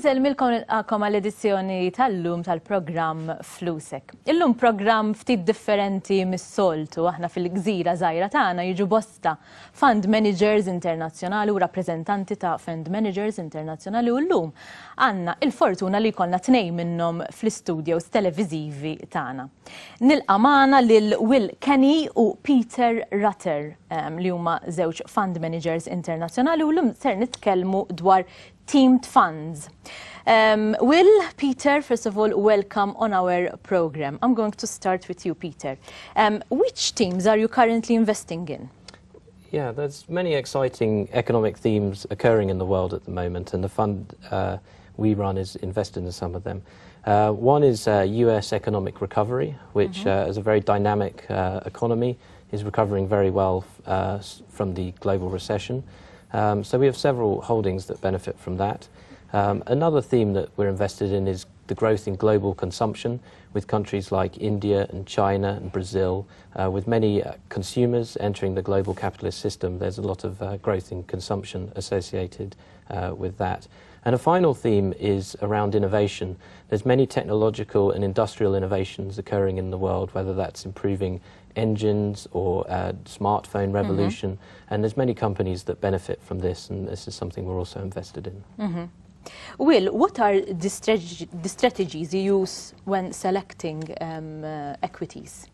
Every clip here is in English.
Nisel milkom għal-edizzjoni tal-lum tal-program Flusek. Illum program ftit differenti mis-soltu, aħna fil-gżira zaħira tagħna jiġu bosta fund managers internazzjonali u rappresentanti ta' fund managers internazzjonali u llum għanna il-fortuna li konna tnej minnhom fl-studios televizivi tagħna. Nilqa' magħna lil Will Kenny u Peter Rutter um, li huma żewġ fund managers internazzjonali u llum ser nitkellmu dwar themed funds. Um, Will, Peter, first of all, welcome on our program. I'm going to start with you, Peter. Um, which teams are you currently investing in? Yeah, there's many exciting economic themes occurring in the world at the moment, and the fund uh, we run is invested in some of them. Uh, one is uh, US economic recovery, which mm -hmm. is a very dynamic uh, economy, is recovering very well uh, from the global recession. Um, so we have several holdings that benefit from that. Um, another theme that we're invested in is the growth in global consumption with countries like India and China and Brazil. Uh, with many uh, consumers entering the global capitalist system, there's a lot of uh, growth in consumption associated uh, with that. And a final theme is around innovation. There's many technological and industrial innovations occurring in the world, whether that's improving engines or uh, smartphone mm-hmm. revolution. Mm -hmm. And there's many companies that benefit from this, and this is something we're also invested in. Mm -hmm. Will, what are the, strateg the, strategies you use when selecting um, uh, equities?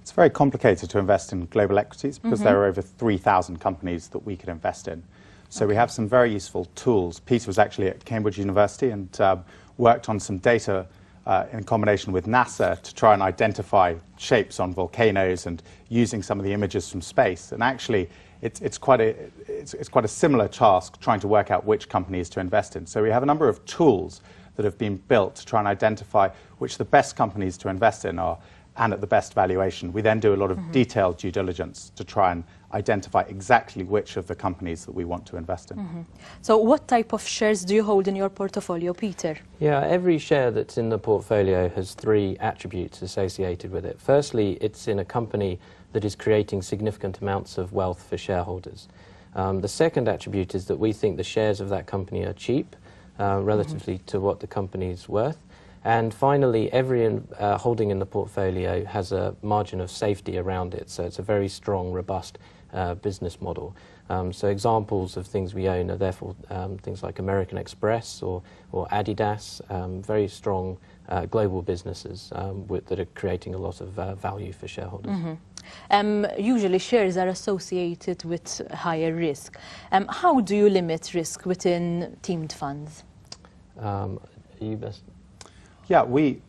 It's very complicated to invest in global equities because mm -hmm. there are over 3,000 companies that we could invest in. So okay. we have some very useful tools. Peter was actually at Cambridge University and uh, worked on some data uh, in combination with NASA to try and identify shapes on volcanoes and using some of the images from space. And actually, it's, it's, quite a, it's, it's quite a similar task trying to work out which companies to invest in. So we have a number of tools that have been built to try and identify which the best companies to invest in are and at the best valuation. We then do a lot of mm -hmm. detailed due diligence to try and identify exactly which of the companies that we want to invest in. Mm -hmm. So what type of shares do you hold in your portfolio, Peter? Yeah, every share that's in the portfolio has three attributes associated with it. Firstly, it's in a company that is creating significant amounts of wealth for shareholders. Um, the second attribute is that we think the shares of that company are cheap uh, relatively mm -hmm. to what the company is worth. And finally, every uh, holding in the portfolio has a margin of safety around it, so it's a very strong, robust uh, business model. Um, so examples of things we own are therefore um, things like American Express or, or Adidas, um, very strong uh, global businesses um, with, that are creating a lot of uh, value for shareholders. Mm -hmm. usually shares are associated with higher risk. Um, how do you limit risk within themed funds? Um, you best yeah, we,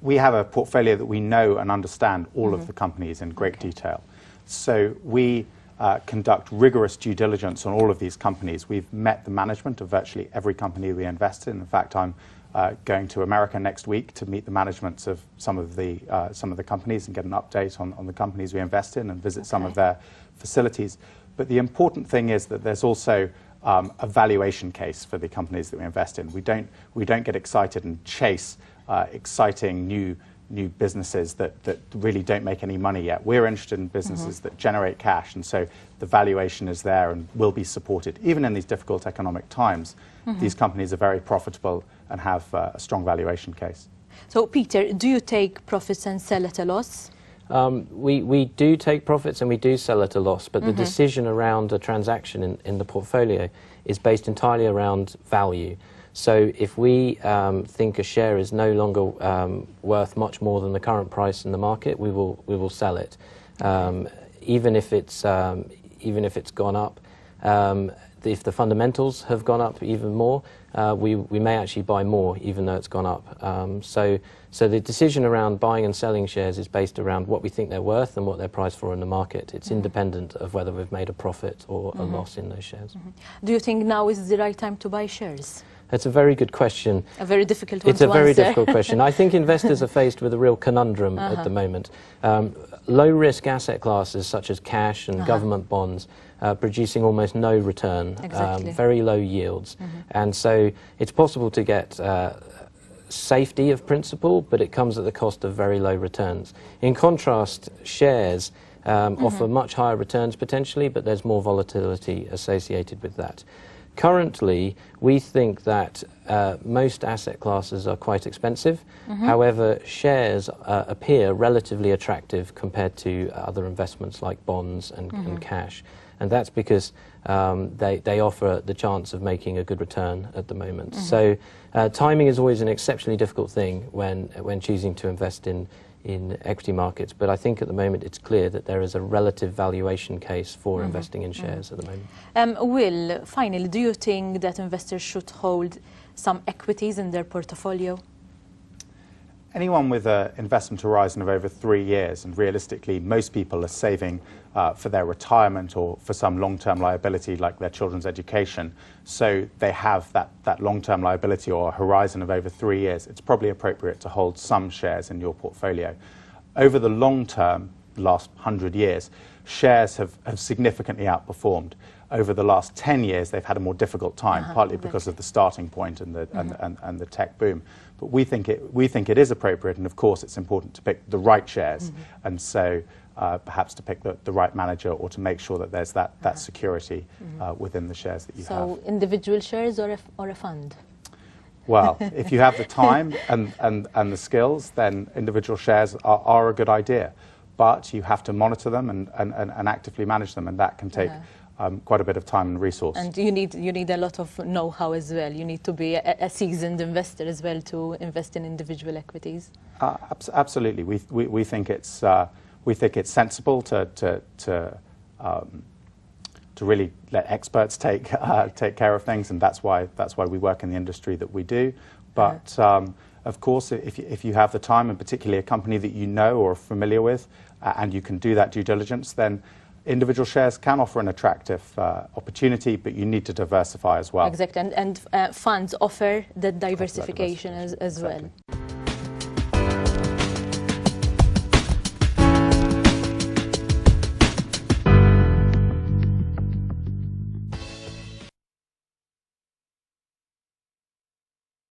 we have a portfolio that we know and understand all of mm-hmm. the companies in great detail. So we uh, conduct rigorous due diligence on all of these companies. We've met the management of virtually every company we invest in. In fact, I'm uh, going to America next week to meet the managements of some of the, uh, some of the companies and get an update on, on the companies we invest in and visit some of their facilities. But the important thing is that there's also um, a valuation case for the companies that we invest in. We don't, we don't get excited and chase uh, exciting new new businesses that, that really don't make any money yet. We're interested in businesses mm-hmm. that generate cash, and so the valuation is there and will be supported. Even in these difficult economic times, mm-hmm. these companies are very profitable and have uh, a strong valuation case. So, Peter, do you take profits and sell at a loss? Um, we, we do take profits and we do sell at a loss, but mm-hmm. the decision around a transaction in, in the portfolio is based entirely around value. So if we um, think a share is no longer um, worth much more than the current price in the market, we will we will sell it, um, even if it's um, even if it's gone up. Um, if the fundamentals have gone up even more, uh, we we may actually buy more, even though it's gone up. Um, so so the decision around buying and selling shares is based around what we think they're worth and what they're priced for in the market. It's mm -hmm. independent of whether we've made a profit or mm -hmm. a mm-hmm. loss in those shares. Mm -hmm. Do you think now is the right time to buy shares? It's a very good question. A very difficult one It's a very answer. difficult question. I think investors are faced with a real conundrum uh -huh. at the uh-huh. moment. Um, low risk asset classes such as cash and uh -huh. government bonds uh, producing almost no return, um, exactly. um, very low yields. Mm -hmm. And so it's possible to get uh, safety of principle, but it comes at the cost of very low returns. In contrast, shares um, mm -hmm. offer much higher returns potentially, but there's more volatility associated with that. Currently, we think that uh, most asset classes are quite expensive. However, shares uh, appear relatively attractive compared to other investments like bonds and, and cash. And that's because um, they, they offer the chance of making a good return at the moment. So, uh, timing is always an exceptionally difficult thing when, when choosing to invest in, in equity markets. But I think at the moment it's clear that there is a relative valuation case for investing in shares at the moment. Um, Will, finally, do you think that investors should hold some equities in their portfolio? Anyone with an investment horizon of over three years, and realistically, most people are saving uh, for their retirement or for some long term liability like their children's education. So they have that, that long term liability or horizon of over three years. It's probably appropriate to hold some shares in your portfolio. Over the long term, last 100 years, shares have, have significantly outperformed. Over the last 10 years, they've had a more difficult time, uh-huh. partly oh, because of the starting point and the, and, mm-hmm. and, and the tech boom. But we think, it, we think it is appropriate, and of course, it's important to pick the right shares. Mm-hmm. And so uh, perhaps to pick the, the right manager or to make sure that there's that, that uh-huh. security mm-hmm. uh, within the shares that you So, have. So individual shares or a, or a fund? Well, if you have the time and, and, and the skills, then individual shares are, are a good idea. But you have to monitor them and, and, and, and actively manage them, and that can take um, quite a bit of time and resource. And you need, you need a lot of know how as well. You need to be a, a seasoned investor as well to invest in individual equities. Uh, abs- absolutely, we, we, we think it's uh, we think it's sensible to to to, um, to really let experts take uh, take care of things, and that's why that's why we work in the industry that we do. But um, of course, if you, if you have the time, and particularly a company that you know or are familiar with, uh, and you can do that due diligence, then individual shares can offer an attractive uh, opportunity, but you need to diversify as well. Exactly. And, and uh, funds offer that diversification as, as well. Exactly.